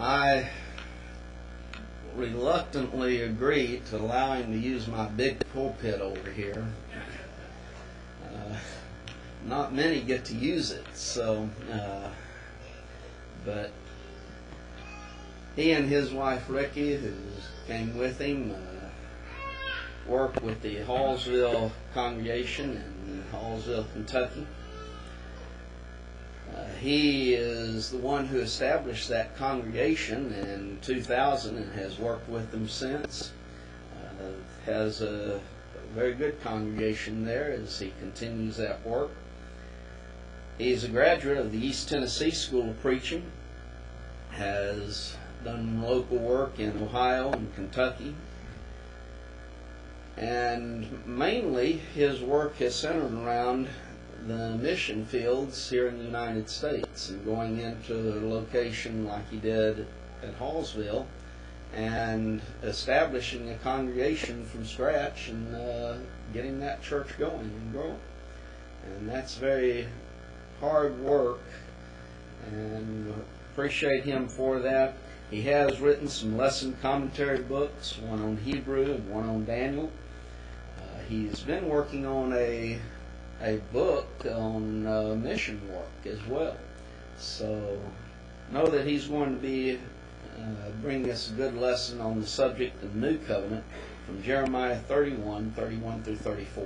I reluctantly agreed to allow him to use my big pulpit over here. Uh, not many get to use it, so, uh, but he and his wife Ricky, who came with him, uh, work with the Hawesville congregation in Hawesville, Kentucky. Uh, he is the one who established that congregation in 2000 and has worked with them since. Uh, has a, very good congregation there as he continues that work. He's a graduate of the East Tennessee School of Preaching, has done local work in Ohio and Kentucky, and mainly his work has centered around the mission fields here in the United States and going into a location like he did at Hawesville and establishing a congregation from scratch and uh, getting that church going and growing. And that's very hard work and appreciate him for that. He has written some lesson commentary books, one on Hebrew and one on Daniel. Uh, he's been working on a a book on uh, mission work as well. So know that he's going to be uh, bringing us a good lesson on the subject of the new covenant from Jeremiah 31, 31 through 34.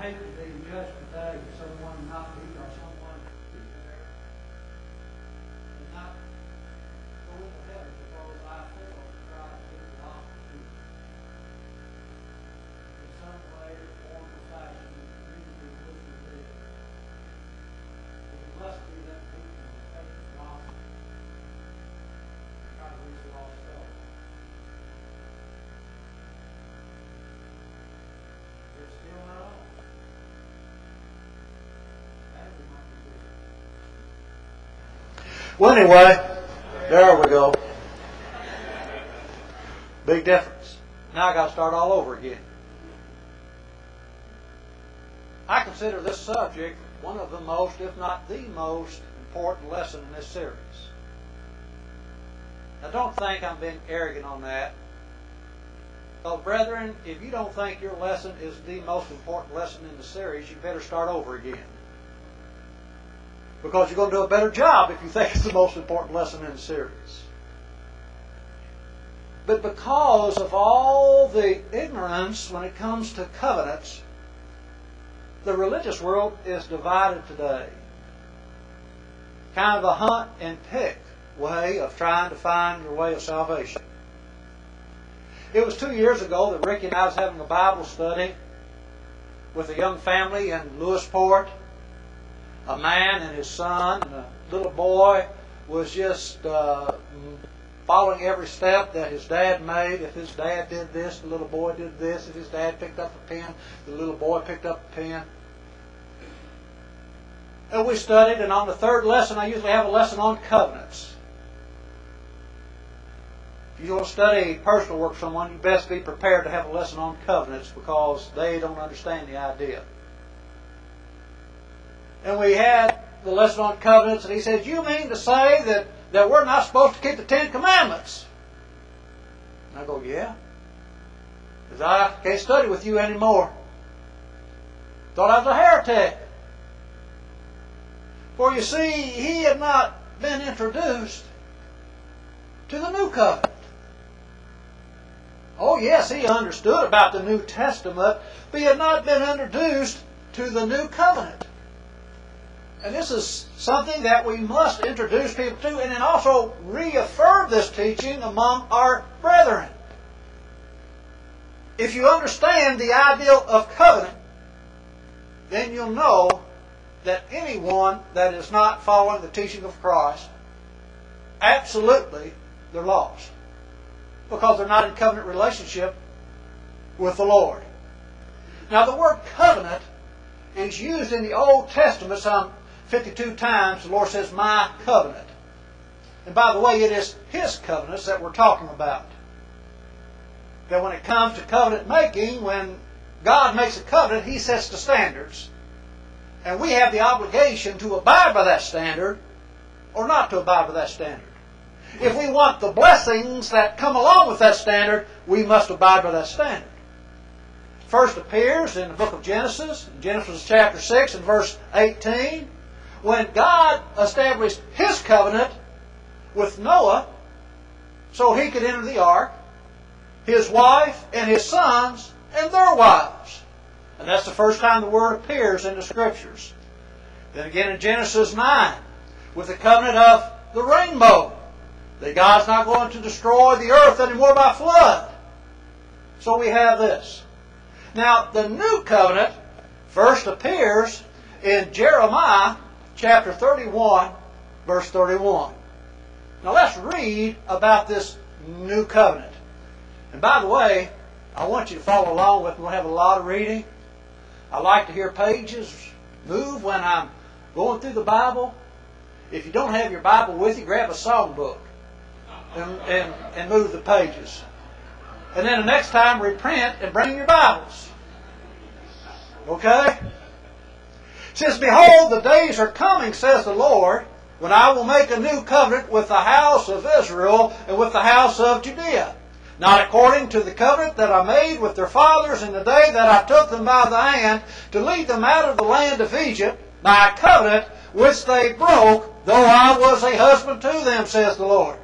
I'd hate to be judged today for someone not be, or someone be there and not go into heaven because I failed to try to do the gospel to you. In some way or form or fashion, you do what you did. It must be that people who take the gospel and try to reach the lost soul. They're still not on. That would be my position. Well, anyway, there we go. Big difference. Now I got to start all over again. I consider this subject one of the most, if not the most, important lesson in this series. Now, don't think I'm being arrogant on that. Because, brethren, if you don't think your lesson is the most important lesson in the series, you better start over again because you're going to do a better job if you think it's the most important lesson in the series. But because of all the ignorance when it comes to covenants, the religious world is divided today. kind of a hunt and pick way of trying to find your way of salvation. It was two years ago that Ricky and I was having a Bible study with a young family in Lewisport. A man and his son and a little boy was just uh, following every step that his dad made. If his dad did this, the little boy did this. If his dad picked up a pen, the little boy picked up a pen. And we studied, and on the third lesson, I usually have a lesson on covenants. If you want to study personal work someone, you best be prepared to have a lesson on covenants because they don't understand the idea. And we had the lesson on covenants, and he says, You mean to say that, that we're not supposed to keep the Ten Commandments? And I go, Yeah. Because I can't study with you anymore. Thought I was a heretic. For you see, he had not been introduced to the new covenant. Oh, yes, he understood about the New Testament, but he had not been introduced to the new covenant. And this is something that we must introduce people to and then also reaffirm this teaching among our brethren. If you understand the ideal of covenant, then you'll know that anyone that is not following the teaching of Christ, absolutely, they're lost. Because they're not in covenant relationship with the Lord. Now, the word covenant is used in the Old Testament some 52 times. The Lord says, My covenant. And by the way, it is His covenants that we're talking about. That when it comes to covenant making, when God makes a covenant, He sets the standards. And we have the obligation to abide by that standard or not to abide by that standard. If we want the blessings that come along with that standard, we must abide by that standard. First appears in the book of Genesis, Genesis chapter 6 and verse 18, when God established His covenant with Noah so he could enter the ark, his wife and his sons and their wives. And that's the first time the word appears in the Scriptures. Then again in Genesis 9, with the covenant of the rainbow, that God's not going to destroy the earth anymore by flood. So we have this. Now, the new covenant first appears in Jeremiah chapter 31, verse 31. Now let's read about this new covenant. And by the way, I want you to follow along with me. We'll have a lot of reading. I like to hear pages move when I'm going through the Bible. If you don't have your Bible with you, grab a songbook and, and, and move the pages. And then the next time, reprint and bring your Bibles. Okay? Says, Behold, the days are coming, says the Lord, when I will make a new covenant with the house of Israel and with the house of Judea. Not according to the covenant that I made with their fathers in the day that I took them by the hand to lead them out of the land of Egypt, my covenant which they broke, though I was a husband to them, says the Lord.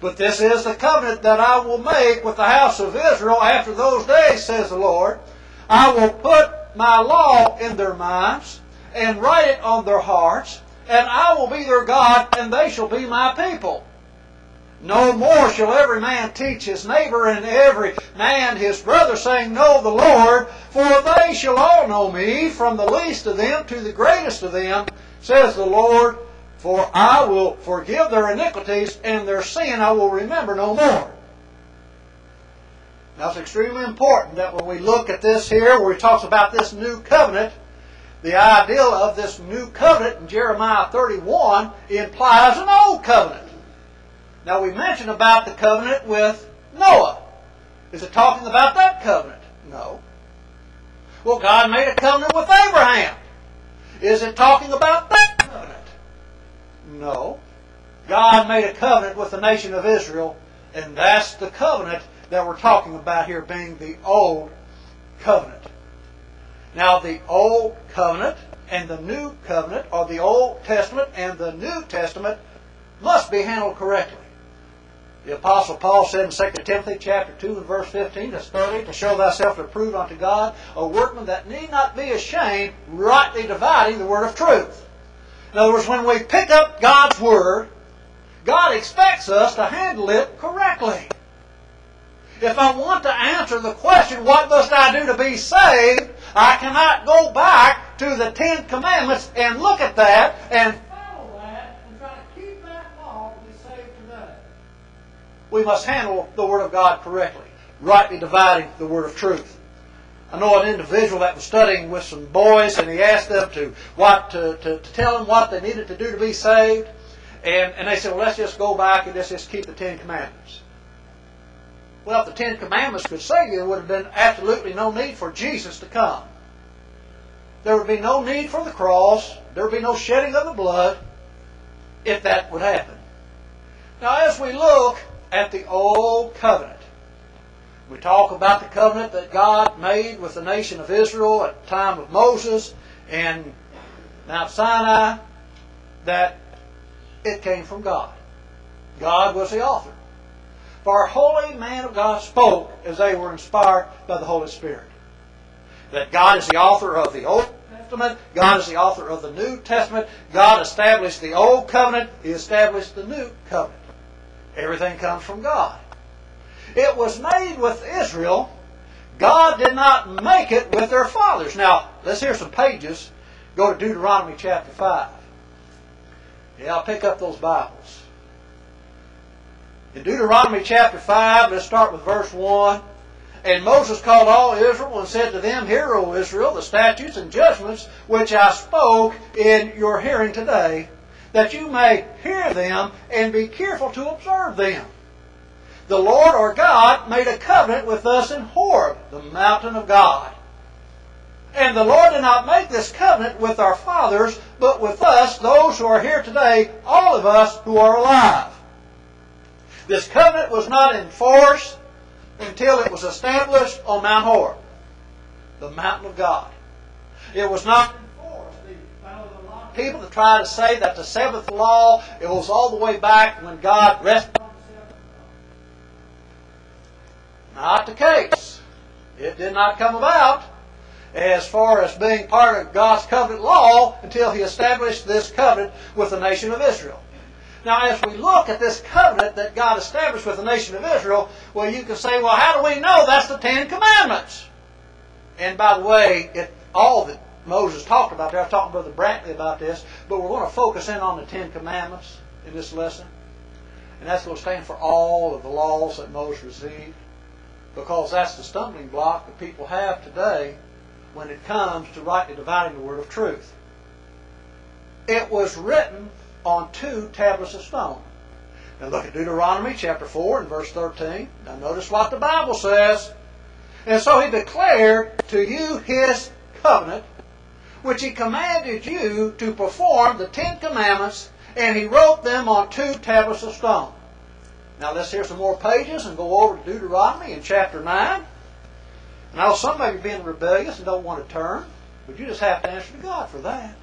But this is the covenant that I will make with the house of Israel after those days, says the Lord. I will put my law in their minds and write it on their hearts, and I will be their God, and they shall be my people. No more shall every man teach his neighbor and every man his brother, saying, Know the Lord, for they shall all know me, from the least of them to the greatest of them, says the Lord, for I will forgive their iniquities, and their sin I will remember no more. Now it's extremely important that when we look at this here, where he talks about this new covenant, the idea of this new covenant in Jeremiah 31 implies an old covenant. Now we mentioned about the covenant with Noah. Is it talking about that covenant? No. Well, God made a covenant with Abraham. Is it talking about that covenant? No. God made a covenant with the nation of Israel, and that's the covenant that we're talking about here being the old covenant. Now, the old covenant and the new covenant, or the Old Testament and the New Testament, must be handled correctly. The Apostle Paul said in 2 Timothy chapter 2 and verse 15 to study to show thyself approved unto God, a workman that need not be ashamed, rightly dividing the word of truth. In other words, when we pick up God's Word, God expects us to handle it correctly. If I want to answer the question, what must I do to be saved? I cannot go back to the Ten Commandments and look at that and Follow that and try to keep that law to be saved today. we must handle the Word of God correctly, rightly dividing the Word of truth. I know an individual that was studying with some boys, and he asked them to what to, to, to tell them what they needed to do to be saved, and, and they said, "Well, let's just go back and let's just keep the Ten Commandments." Well, if the Ten Commandments could save you, there would have been absolutely no need for Jesus to come. There would be no need for the cross. There would be no shedding of the blood if that would happen. Now, as we look at the Old Covenant, we talk about the covenant that God made with the nation of Israel at the time of Moses and Mount Sinai, that it came from God. God was the author. For a holy man of God spoke as they were inspired by the Holy Spirit. That God is the author of the Old Testament, God is the author of the New Testament, God established the Old Covenant, He established the New Covenant. Everything comes from God. It was made with Israel. God did not make it with their fathers. Now, let's hear some pages. Go to Deuteronomy chapter 5. Yeah, I'll pick up those Bibles. In Deuteronomy chapter 5, let's start with verse 1. And Moses called all Israel and said to them, Hear, O Israel, the statutes and judgments which I spoke in your hearing today, that you may hear them and be careful to observe them. The Lord our God made a covenant with us in Horeb, the mountain of God. And the Lord did not make this covenant with our fathers, but with us, those who are here today, all of us who are alive. This covenant was not in force until it was established on Mount Horeb, the mountain of God. It was not. People that try to say that the seventh law, it was all the way back when God rested Not the case. It did not come about as far as being part of God's covenant law until He established this covenant with the nation of Israel. Now, as we look at this covenant that God established with the nation of Israel, well, you can say, well, how do we know that's the Ten Commandments? And by the way, it, all that Moses talked about there, I talking to Brother Brantley about this, but we're going to focus in on the Ten Commandments in this lesson. And that's going to stand for all of the laws that Moses received, because that's the stumbling block that people have today when it comes to rightly dividing the word of truth. It was written on two tablets of stone. Now look at Deuteronomy chapter 4 and verse 13. Now notice what the Bible says. And so he declared to you his covenant, which he commanded you to perform the Ten Commandments, and he wrote them on two tablets of stone. Now let's hear some more pages and go over to Deuteronomy in chapter 9. Now some of you being rebellious and don't want to turn, but you just have to answer to God for that.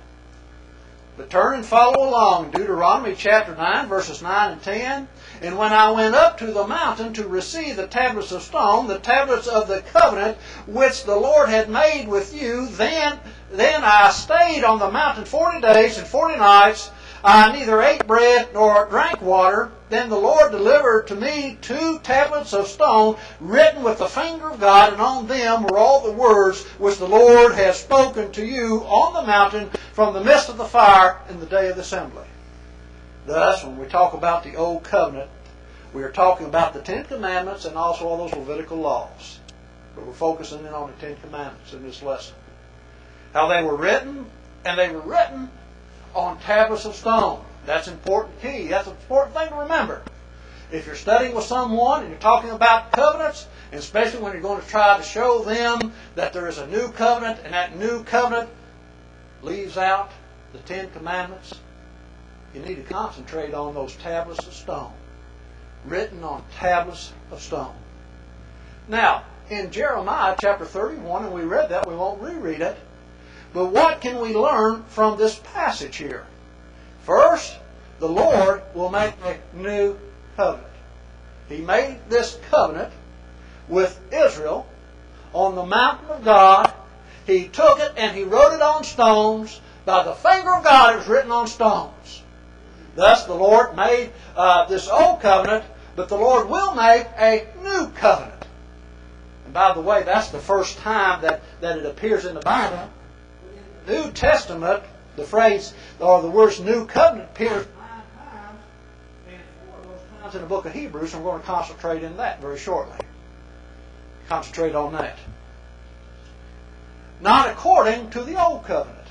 But turn and follow along. Deuteronomy chapter 9, verses 9 and 10. And when I went up to the mountain to receive the tablets of stone, the tablets of the covenant which the Lord had made with you, then, then I stayed on the mountain forty days and forty nights. I neither ate bread nor drank water. Then the Lord delivered to me two tablets of stone written with the finger of God, and on them were all the words which the Lord has spoken to you on the mountain from the midst of the fire in the day of the assembly. Thus, when we talk about the Old Covenant, we are talking about the Ten Commandments and also all those Levitical laws. But we're focusing in on the Ten Commandments in this lesson. How they were written, and they were written on tablets of stone. That's an important key. That's an important thing to remember. If you're studying with someone and you're talking about covenants, especially when you're going to try to show them that there is a new covenant and that new covenant leaves out the Ten Commandments, you need to concentrate on those tablets of stone, written on tablets of stone. Now, in Jeremiah chapter 31, and we read that, we won't reread it, but what can we learn from this passage here? First, the Lord will make a new covenant. He made this covenant with Israel on the mountain of God. He took it and he wrote it on stones. By the finger of God it was written on stones. Thus the Lord made uh, this old covenant, but the Lord will make a new covenant. And by the way, that's the first time that, that it appears in the Bible. New Testament, the phrase or the words new covenant appears nine times, and four of those times in the book of Hebrews, and we're going to concentrate in that very shortly. Concentrate on that. Not according to the old covenant.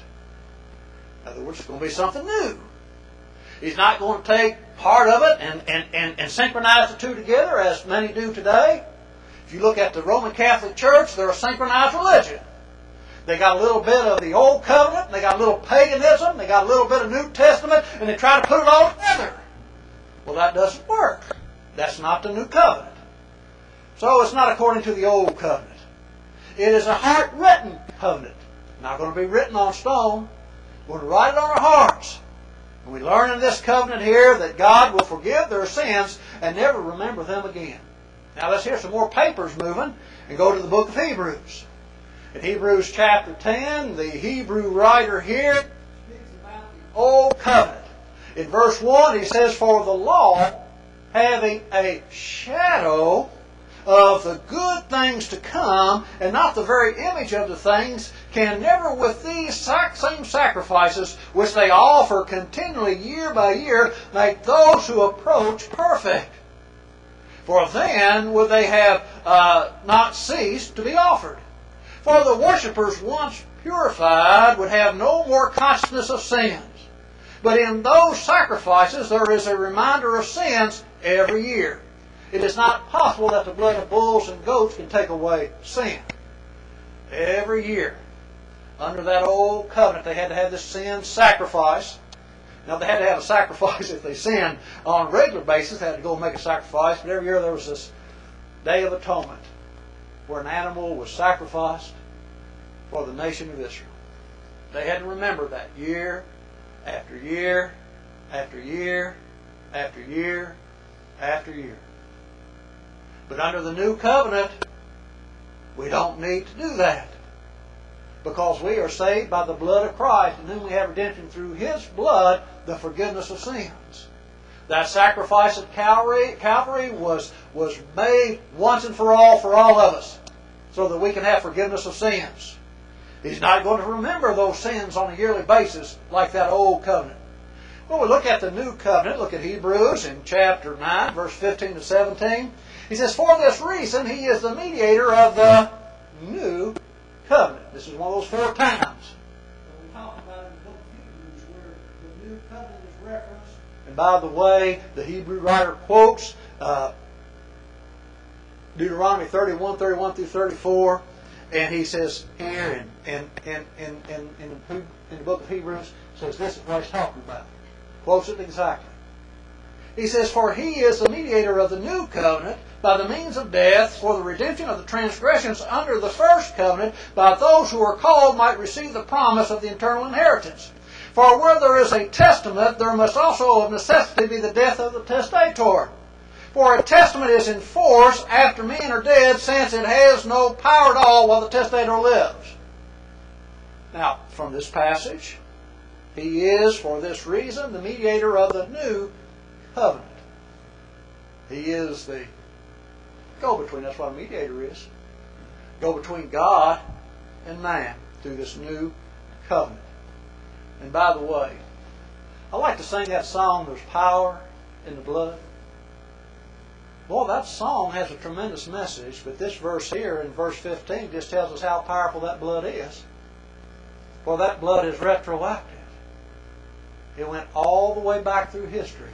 In other words, it's going to be something new. He's not going to take part of it and, and, and, and synchronize the two together as many do today. If you look at the Roman Catholic Church, they're a synchronized religion. They got a little bit of the Old Covenant, they got a little paganism, they got a little bit of New Testament, and they try to put it all together. Well, that doesn't work. That's not the New Covenant. So it's not according to the Old Covenant. It is a heart written covenant. Not going to be written on stone. We're going to write it on our hearts. And we learn in this covenant here that God will forgive their sins and never remember them again. Now let's hear some more papers moving and go to the book of Hebrews. Hebrews chapter 10, the Hebrew writer here speaks about the Old Covenant. In verse 1, he says, For the law, having a shadow of the good things to come, and not the very image of the things, can never with these same sacrifices which they offer continually year by year make those who approach perfect. For then would they have uh, not ceased to be offered. For the worshippers once purified would have no more consciousness of sins. But in those sacrifices there is a reminder of sins every year. It is not possible that the blood of bulls and goats can take away sin. Every year, under that old covenant, they had to have this sin sacrifice. Now, they had to have a sacrifice if they sinned on a regular basis. They had to go make a sacrifice. But every year there was this Day of Atonement where an animal was sacrificed for the nation of Israel. They had to remember that year after year after year after year after year. But under the new covenant, we don't need to do that. Because we are saved by the blood of Christ, in whom we have redemption through His blood, the forgiveness of sins. That sacrifice at Calvary, Calvary was, was made once and for all for all of us, so that we can have forgiveness of sins. He's not going to remember those sins on a yearly basis like that old covenant. When we look at the new covenant, look at Hebrews in chapter 9, verse 15 to 17. He says, For this reason, he is the mediator of the new covenant. This is one of those four times. we talk about in the book of Hebrews where the new covenant is referenced. And by the way, the Hebrew writer quotes uh, Deuteronomy 31, 31 through 34. And he says here in, in, in, in, in, in, the, in the book of Hebrews, says this is what he's talking about. Quotes it exactly. He says, For he is the mediator of the new covenant by the means of death for the redemption of the transgressions under the first covenant, by those who are called might receive the promise of the eternal inheritance. For where there is a testament, there must also of necessity be the death of the testator. For a testament is in force after men are dead, since it has no power at all while the testator lives. Now, from this passage, he is, for this reason, the mediator of the new covenant. He is the go between. That's what a mediator is. Go between God and man through this new covenant. And by the way, I like to sing that song, There's Power in the Blood. Well, that song has a tremendous message, but this verse here in verse 15 just tells us how powerful that blood is. For that blood is retroactive. It went all the way back through history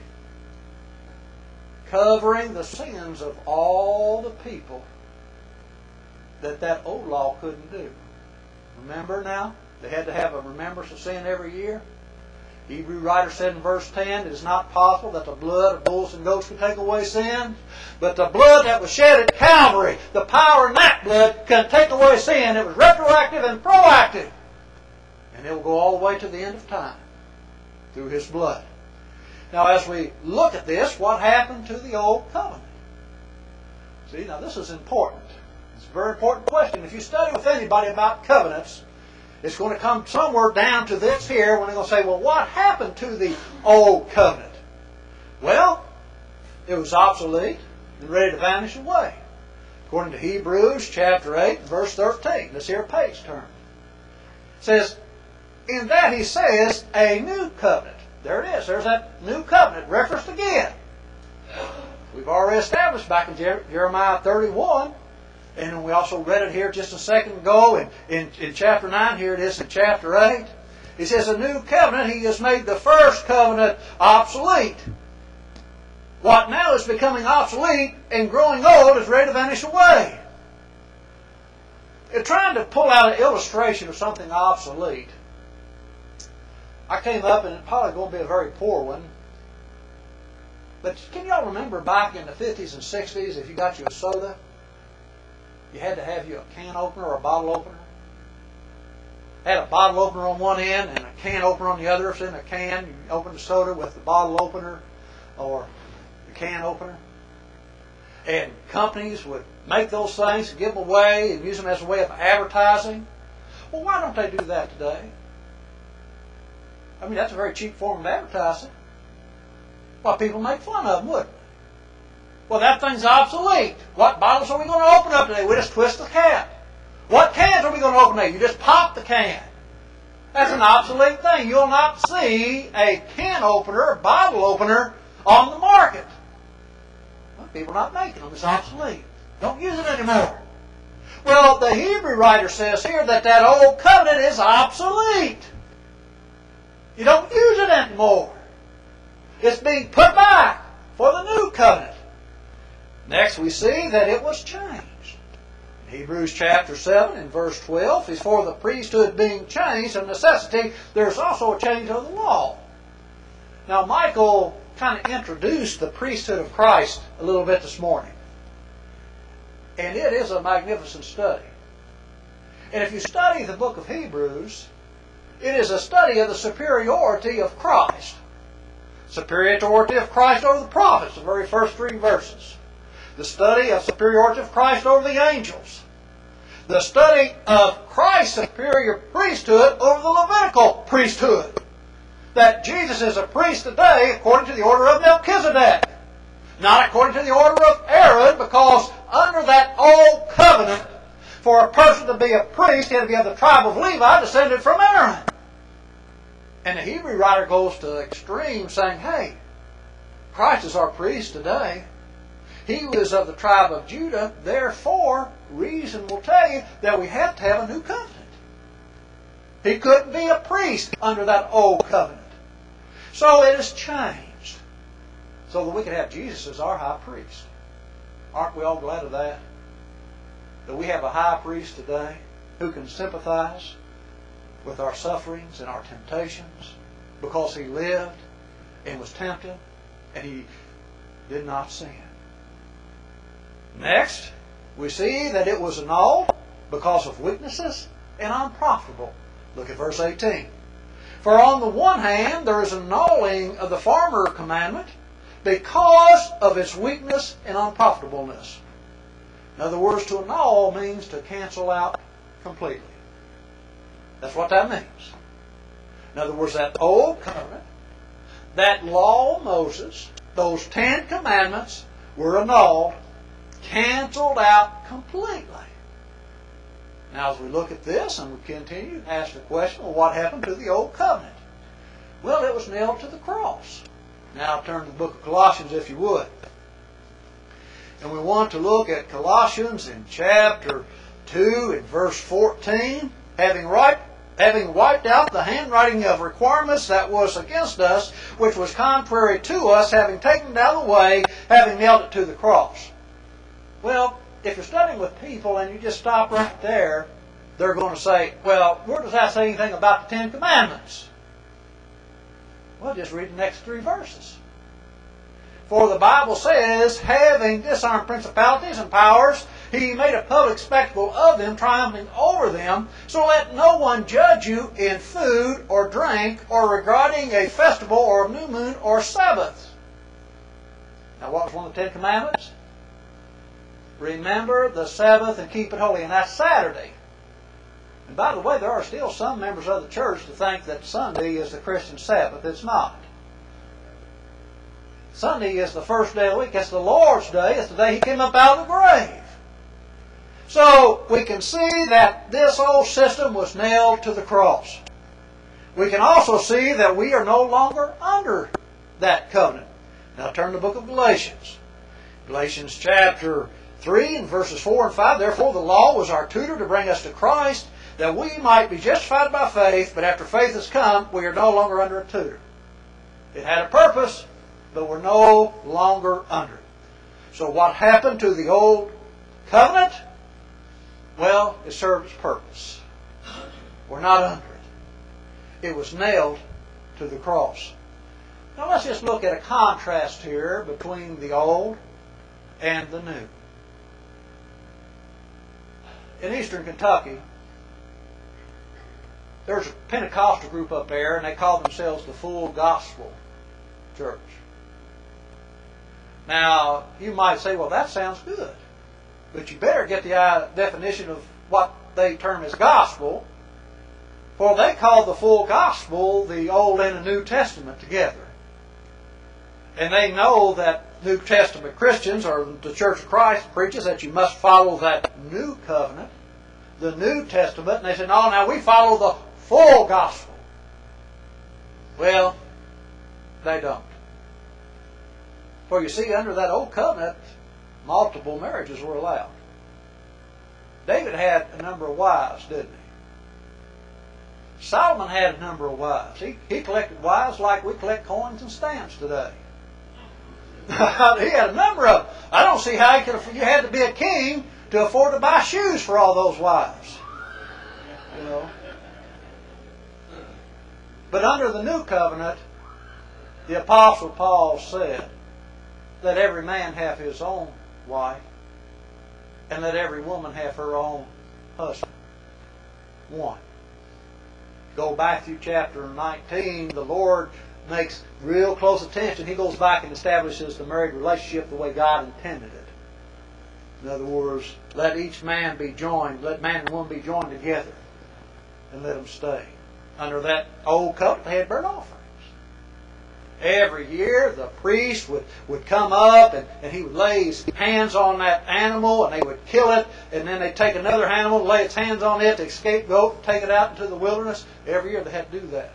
covering the sins of all the people that that old law couldn't do. Remember now? They had to have a remembrance of sin every year. Hebrew writer said in verse 10, It is not possible that the blood of bulls and goats can take away sin, but the blood that was shed at Calvary, the power in that blood can take away sin. It was retroactive and proactive. And it will go all the way to the end of time through His blood. Now, as we look at this, what happened to the old covenant? See, now this is important. It's a very important question. If you study with anybody about covenants, It's going to come somewhere down to this here when they're going to say, well, what happened to the old covenant? Well, it was obsolete and ready to vanish away. According to Hebrews chapter 8, verse 13. This here page turn. It says, in that he says, a new covenant. There it is. There's that new covenant referenced again. We've already established back in Jeremiah 31, and we also read it here just a second ago in, in, in chapter 9. Here it is in chapter 8. He says, a new covenant, he has made the first covenant obsolete. What now is becoming obsolete and growing old is ready to vanish away. In trying to pull out an illustration of something obsolete, I came up, and it's probably going to be a very poor one. But can y'all remember back in the 50s and 60s, if you got you a soda, you had to have you a can opener or a bottle opener? Had a bottle opener on one end and a can opener on the other. It's in a can. You open the soda with the bottle opener or the can opener. And companies would make those things, and give them away, and use them as a way of advertising. Well, why don't they do that today? I mean, that's a very cheap form of advertising. Well, people make fun of them, wouldn't they? Well, that thing's obsolete. What bottles are we going to open up today? We just twist the cap. What cans are we going to open today? You just pop the can. That's an obsolete thing. You'll not see a can opener, a bottle opener on the market. Well, people are not making them. It's obsolete. Don't use it anymore. Well, the Hebrew writer says here that that old covenant is obsolete. You don't use it anymore. It's being put back for the new covenant. Next, we see that it was changed. In Hebrews chapter 7 and verse 12 is for the priesthood being changed, a necessity, there's also a change of the law. Now, Michael kind of introduced the priesthood of Christ a little bit this morning. And it is a magnificent study. And if you study the book of Hebrews, it is a study of the superiority of Christ. Superiority of Christ over the prophets, the very first three verses. The study of superiority of Christ over the angels. The study of Christ's superior priesthood over the Levitical priesthood. That Jesus is a priest today according to the order of Melchizedek. Not according to the order of Aaron, because under that old covenant, for a person to be a priest, he had to be of the tribe of Levi, descended from Aaron. And the Hebrew writer goes to the extreme saying, hey, Christ is our priest today. He was of the tribe of Judah, therefore, reason will tell you that we have to have a new covenant. He couldn't be a priest under that old covenant. So it has changed. So that we can have Jesus as our high priest. Aren't we all glad of that? That we have a high priest today who can sympathize with our sufferings and our temptations because he lived and was tempted and he did not sin. Next, we see that it was annulled because of weaknesses and unprofitable. Look at verse 18. For on the one hand, there is annulling of the former commandment because of its weakness and unprofitableness. In other words, to annul means to cancel out completely. That's what that means. In other words, that old covenant, that law of Moses, those Ten Commandments were annulled, canceled out completely. Now, as we look at this and we continue to ask the question, well, what happened to the old covenant? Well, it was nailed to the cross. Now, turn to the book of Colossians, if you would. And we want to look at Colossians in chapter 2 and verse 14. Having, right, having wiped out the handwriting of requirements that was against us, which was contrary to us, having taken it out of the way, having nailed it to the cross. Well, if you're studying with people and you just stop right there, they're going to say, well, where does that say anything about the Ten Commandments? Well, just read the next three verses. For the Bible says, having disarmed principalities and powers, he made a public spectacle of them, triumphing over them. So let no one judge you in food or drink or regarding a festival or a new moon or Sabbath. Now, what was one of the Ten Commandments? Remember the Sabbath and keep it holy. And that's Saturday. And by the way, there are still some members of the church to think that Sunday is the Christian Sabbath. It's not. Sunday is the first day of the week. It's the Lord's day. It's the day He came up out of the grave. So we can see that this old system was nailed to the cross. We can also see that we are no longer under that covenant. Now turn to the book of Galatians. Galatians chapter 3 and verses 4 and 5. Therefore the law was our tutor to bring us to Christ that we might be justified by faith, but after faith has come, we are no longer under a tutor. It had a purpose, but we're no longer under it. So what happened to the old covenant? Well, it served its purpose. We're not under it. It was nailed to the cross. Now let's just look at a contrast here between the old and the new. In eastern Kentucky, there's a Pentecostal group up there, and they call themselves the Full Gospel Church. Now, you might say, well, that sounds good. But you better get the uh, definition of what they term as gospel, for they call the full gospel the Old and the New Testament together. And they know that New Testament Christians, or the Church of Christ, preaches that you must follow that new covenant, the New Testament. And they say, no, now we follow the full gospel. Well, they don't. For you see, under that old covenant, multiple marriages were allowed. David had a number of wives, didn't he? Solomon had a number of wives. He, he collected wives like we collect coins and stamps today. He had a number of. I don't see how he could. You had to be a king to afford to buy shoes for all those wives. You know. But under the new covenant, the apostle Paul said, "Let every man have his own wife, and let every woman have her own husband." One. Go Matthew chapter 19, the Lord makes real close attention. He goes back and establishes the married relationship the way God intended it. In other words, let each man be joined, let man and woman be joined together, and let them stay. Under that old covenant, they had burnt offerings. Every year, the priest would, would come up and, and he would lay his hands on that animal and they would kill it, and then they'd take another animal, lay its hands on it, to scapegoat, take it out into the wilderness. Every year they had to do that.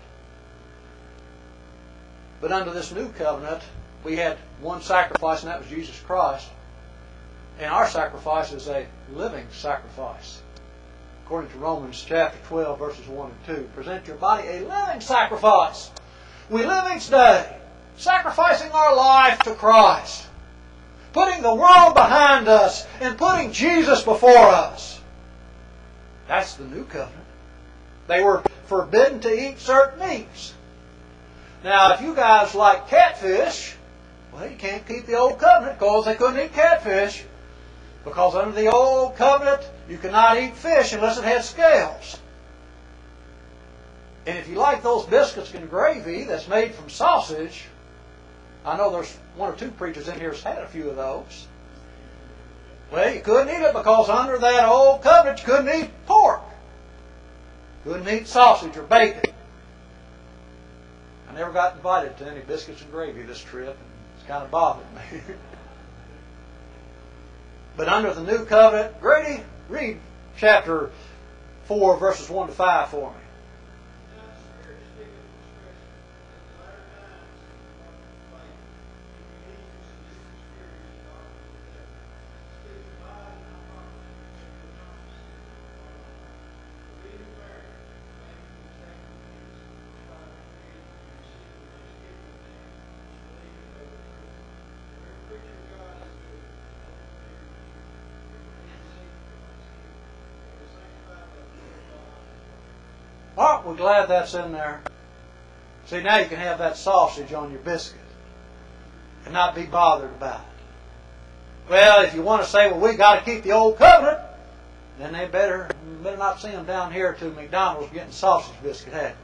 But under this new covenant, we had one sacrifice, and that was Jesus Christ. And our sacrifice is a living sacrifice. According to Romans chapter 12, verses 1 and 2. Present your body a living sacrifice. We live each day sacrificing our life to Christ. Putting the world behind us and putting Jesus before us. That's the new covenant. They were forbidden to eat certain meats. Now, if you guys like catfish, well, you can't keep the old covenant because they couldn't eat catfish. Because under the old covenant, you cannot eat fish unless it had scales. And if you like those biscuits and gravy that's made from sausage, I know there's one or two preachers in here that's had a few of those. Well, you couldn't eat it because under that old covenant, you couldn't eat pork. Couldn't eat sausage or bacon. Never got invited to any biscuits and gravy this trip, it's kind of bothered me. but under the new covenant, Grady, read chapter 4, verses 1 to 5 for me. Aren't glad that's in there? See, now you can have that sausage on your biscuit and not be bothered about it. Well, if you want to say, well, we got to keep the old covenant, then they better better not send them down here to McDonald's getting sausage biscuit, had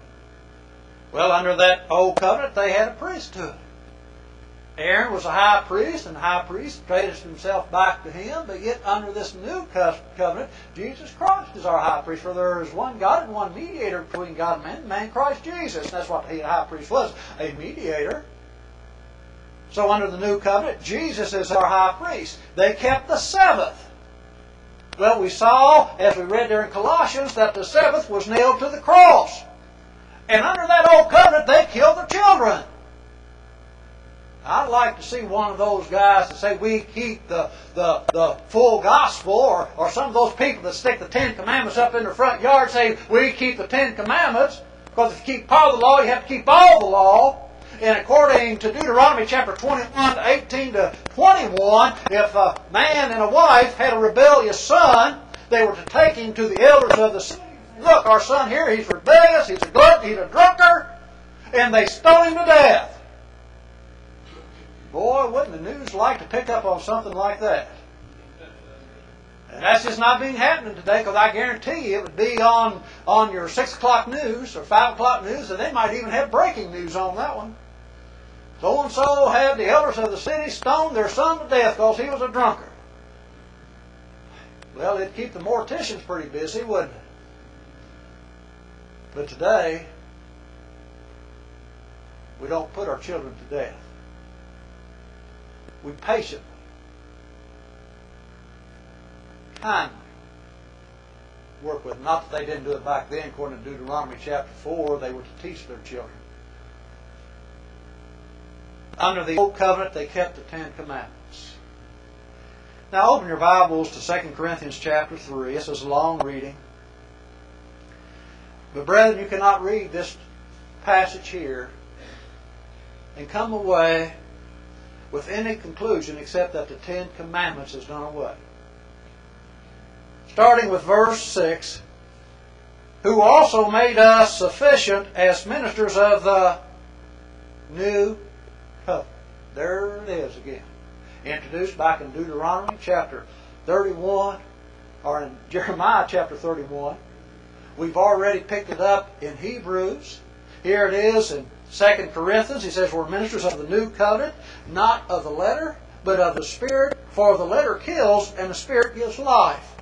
Well, under that old covenant, they had a priesthood. Aaron was a high priest, and the high priest traced himself back to him. But yet, under this new covenant, Jesus Christ is our high priest. For there is one God and one mediator between God and man, man Christ Jesus. That's what the high priest was, a mediator. So, under the new covenant, Jesus is our high priest. They kept the Sabbath. Well, we saw, as we read there in Colossians, that the Sabbath was nailed to the cross. And under that old covenant, they killed the children. I'd like to see one of those guys that say we keep the, the, the full gospel, or, or some of those people that stick the Ten Commandments up in their front yard say we keep the Ten Commandments. Because if you keep part of the law, you have to keep all the law. And according to Deuteronomy chapter 21, 18 to 21, if a man and a wife had a rebellious son, they were to take him to the elders of the city. Look, our son here, he's rebellious, he's a glutton, he's a drunkard, and they stone him to death. Boy, wouldn't the news like to pick up on something like that? And that's just not being happening today because I guarantee you it would be on, on your 6 o'clock news or 5 o'clock news, and they might even have breaking news on that one. So and so had the elders of the city stone their son to death because he was a drunkard. Well, it'd keep the morticians pretty busy, wouldn't it? But today, we don't put our children to death. We patiently, kindly work with. Not that they didn't do it back then, according to Deuteronomy chapter 4, they were to teach their children. Under the Old Covenant, they kept the Ten Commandments. Now open your Bibles to 2 Corinthians chapter 3. This is a long reading. But brethren, you cannot read this passage here and come away with any conclusion except that the Ten Commandments is done away. Starting with verse 6, who also made us sufficient as ministers of the new covenant. There it is again. Introduced back in Deuteronomy chapter 31, or in Jeremiah chapter 31. We've already picked it up in Hebrews. Here it is in 2 Corinthians. He says, We're ministers of the new covenant, not of the letter, but of the Spirit. For the letter kills, and the Spirit gives life.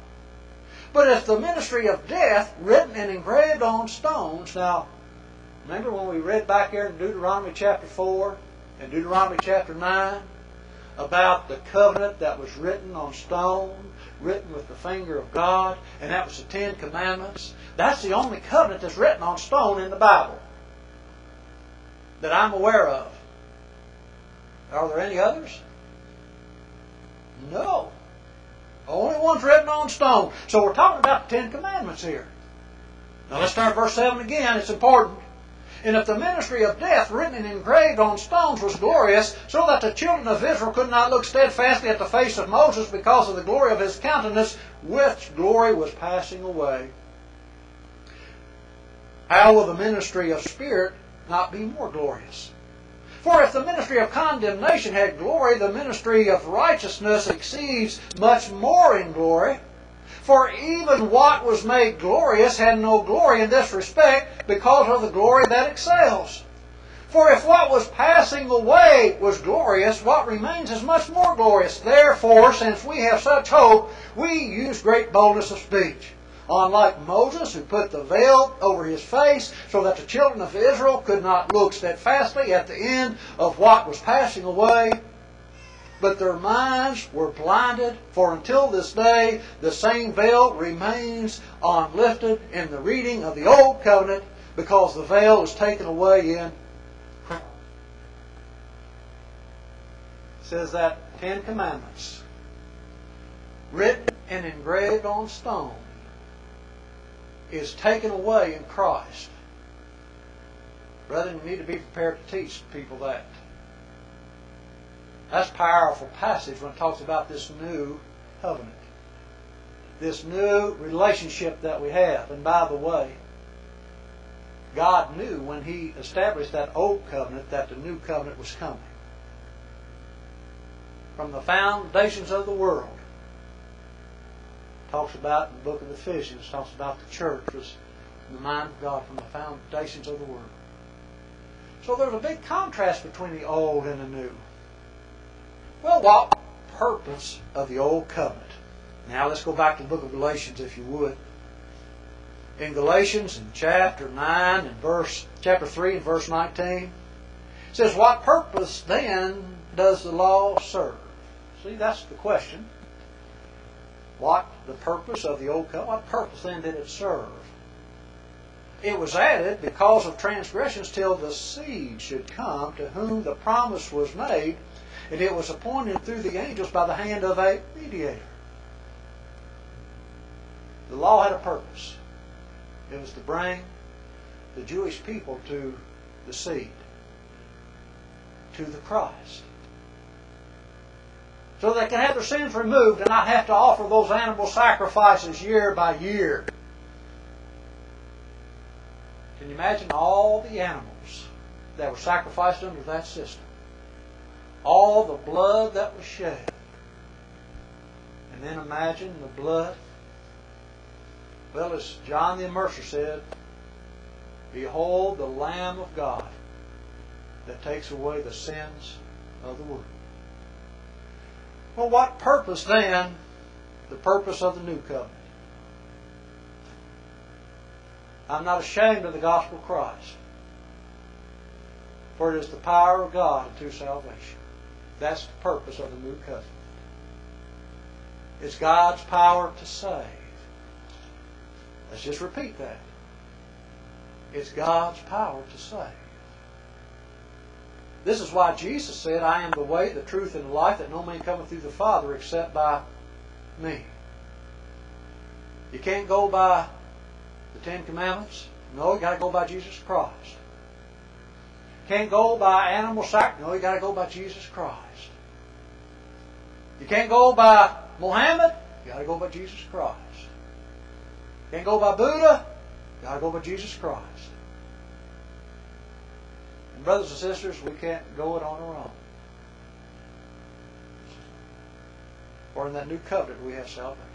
But if the ministry of death, written and engraved on stones, now, remember when we read back here in Deuteronomy chapter 4 and Deuteronomy chapter 9 about the covenant that was written on stone, written with the finger of God, and that was the Ten Commandments? That's the only covenant that's written on stone in the Bible that I'm aware of. Are there any others? No. Only ones written on stone. So we're talking about the Ten Commandments here. Now let's start verse 7 again. It's important. And if the ministry of death, written and engraved on stones, was glorious, so that the children of Israel could not look steadfastly at the face of Moses because of the glory of his countenance, which glory was passing away, how will the ministry of spirit not be more glorious? For if the ministry of condemnation had glory, the ministry of righteousness exceeds much more in glory. For even what was made glorious had no glory in this respect because of the glory that excels. For if what was passing away was glorious, what remains is much more glorious. Therefore, since we have such hope, we use great boldness of speech. Unlike Moses, who put the veil over his face so that the children of Israel could not look steadfastly at the end of what was passing away, but their minds were blinded, for until this day the same veil remains unlifted in the reading of the Old Covenant because the veil is taken away in says that Ten Commandments, written and engraved on stone, is taken away in Christ. Brethren, you need to be prepared to teach people that. That's powerful passage when it talks about this new covenant. This new relationship that we have. And by the way, God knew when He established that old covenant that the new covenant was coming. From the foundations of the world, talks about in the book of the Ephesians, talks about the church was the mind of God from the foundations of the world. So there's a big contrast between the old and the new. Well, what purpose of the old covenant? Now let's go back to the book of Galatians, if you would. In Galatians, in chapter nine and verse chapter three and verse nineteen, it says, "What purpose then does the law serve?" See, that's the question. What the purpose of the old covenant? What purpose then did it serve? It was added because of transgressions till the seed should come to whom the promise was made, and it was appointed through the angels by the hand of a mediator. The law had a purpose. It was to bring the Jewish people to the seed, to the Christ. So they can have their sins removed and not have to offer those animal sacrifices year by year. Can you imagine all the animals that were sacrificed under that system? All the blood that was shed. And then imagine the blood. Well, as John the Immerser said, Behold the Lamb of God that takes away the sins of the world. Well, what purpose then? The purpose of the new covenant. I'm not ashamed of the gospel of Christ, for it is the power of God unto salvation. That's the purpose of the new covenant. It's God's power to save. Let's just repeat that. It's God's power to save. This is why Jesus said, I am the way, the truth, and the life, that no man cometh through the Father except by me. You can't go by the Ten Commandments. No, you got to go by Jesus Christ. You can't go by animal sacrifice. No, you got to go by Jesus Christ. You can't go by Mohammed. You got to go by Jesus Christ. Can't go by Buddha. You got to go by Jesus Christ. Brothers and sisters, we can't go it on our own. For in that new covenant we have salvation.